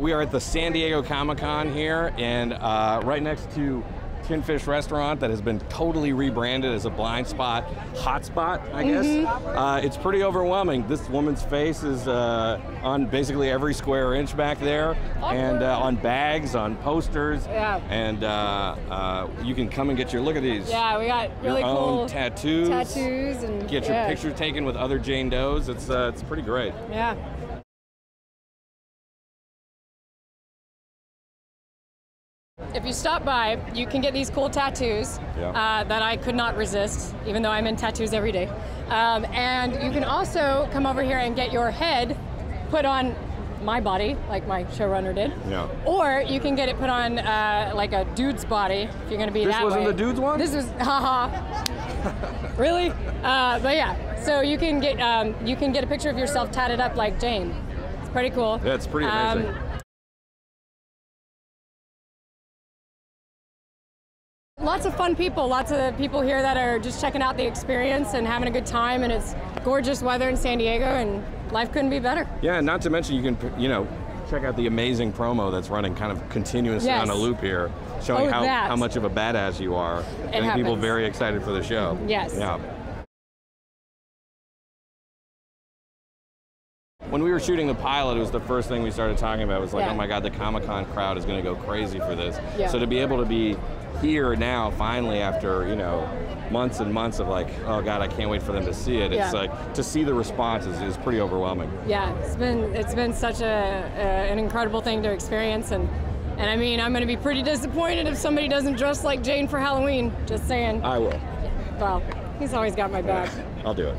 We are at the San Diego Comic Con here, and uh, right next to Tinfish Restaurant that has been totally rebranded as a Blindspot hotspot, I guess. Mm-hmm. Uh, it's pretty overwhelming. This woman's face is uh, on basically every square inch back there, and uh, on bags, on posters, Yeah. and uh, uh, you can come and get your look at these. Yeah, we got really your cool tattoos. tattoos and Get your yeah. picture taken with other Jane Does. It's uh, it's pretty great. Yeah. If you stop by, you can get these cool tattoos Yeah. uh, that I could not resist, even though I'm in tattoos every day. Um, and you can also come over here and get your head put on my body, like my showrunner did. Yeah. Or you can get it put on uh, like a dude's body if you're going to be This that wasn't way. the dude's one? This was haha. really? Uh, but yeah, so you can get um, you can get a picture of yourself tatted up like Jane. It's pretty cool. Yeah, it's pretty amazing. Um, Lots of fun people, lots of people here that are just checking out the experience and having a good time, and it's gorgeous weather in San Diego, and life couldn't be better. Yeah, and not to mention you can, you know, check out the amazing promo that's running kind of continuously Yes. on a loop here, showing Oh, how, that. how much of a badass you are. Getting people very excited for the show. Yes. Yeah. When we were shooting the pilot, it was the first thing we started talking about. It was like, Yeah. oh my God, the Comic Con crowd is going to go crazy for this. Yeah. So to be able to be here now, finally, after you know months and months of like, oh God, I can't wait for them to see it. It's like to see the response is, is pretty overwhelming. Yeah, it's been it's been such a, a an incredible thing to experience, and and I mean I'm going to be pretty disappointed if somebody doesn't dress like Jane for Halloween. Just saying. I will. Well, he's always got my back. I'll do it.